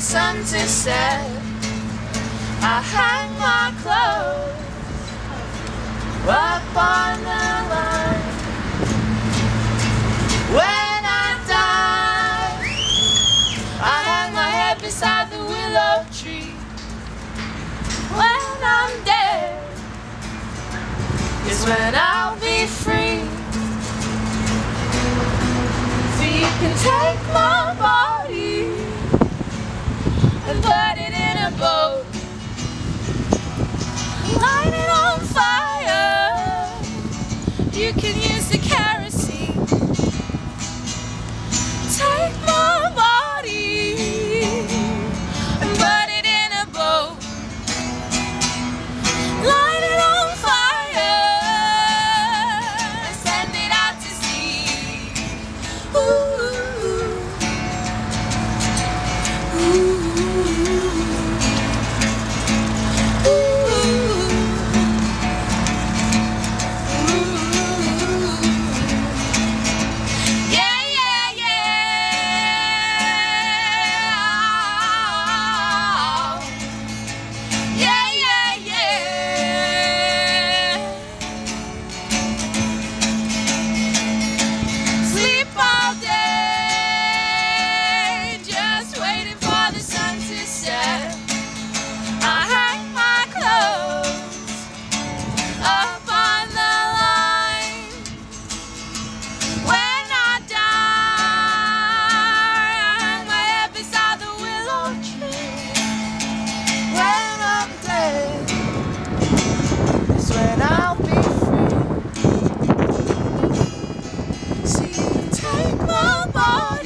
sun to set. I hang my clothes up on the line. When I die, I hang my head beside the willow tree. When I'm dead, is when I'll be free. So you can take my body You can take my body.